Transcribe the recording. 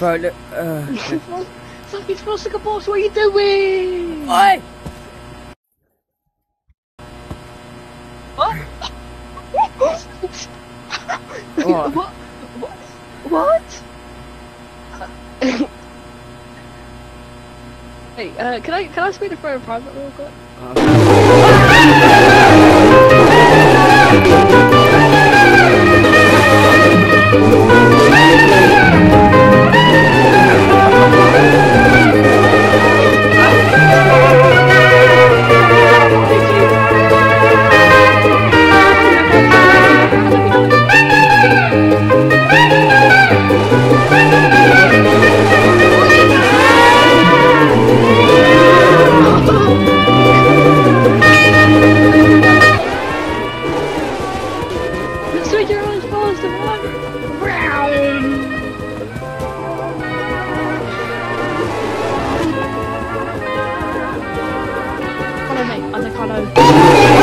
Bro, look, uh... Smells like a boss, what are you doing? Oi! What? What? what? What? hey, uh, can I can I speak to Fred in private real quick? Uh, Bolsonaro.